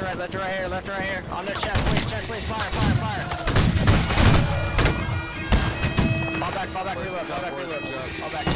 left to right, left to right here, left to right here. On the chest, please, chest, please, fire, fire, fire. Fall back, fall back, reload, fall back, reload. Fall back.